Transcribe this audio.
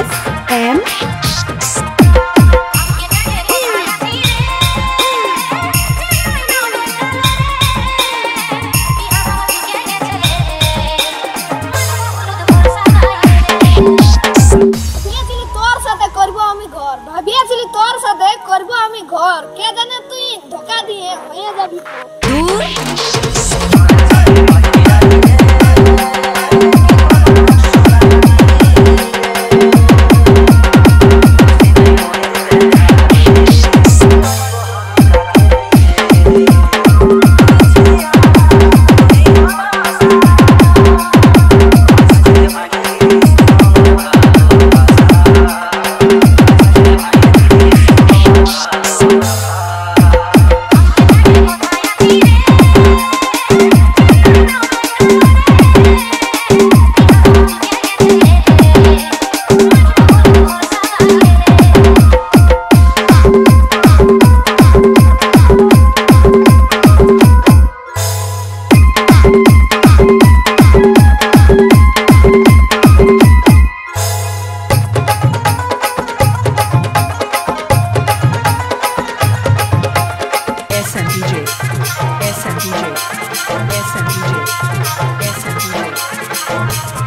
S M ভাবিয়াছিলি তোর সাথে করবো আমি ঘর কে জানে তুই ধোকা দিয়ে হয়ে যাবি দূর SMDJ, SMDJ, SMDJ. सुशांत